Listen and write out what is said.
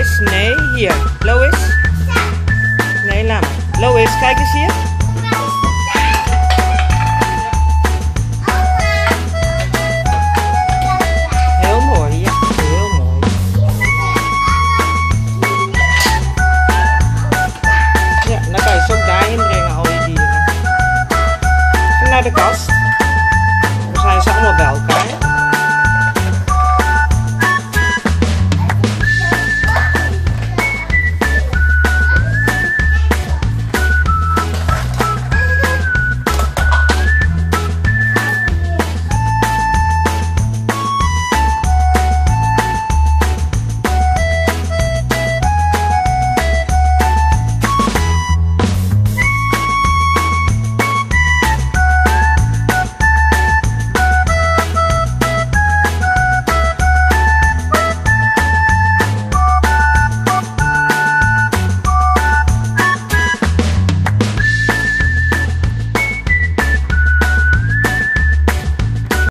Nee, hier. Lois. Nee, nou. Louis, Lois, kijk eens hier. Heel mooi, ja. Heel mooi. Ja, dan kan je zo ook daarin brengen, al die dieren. Naar de kast.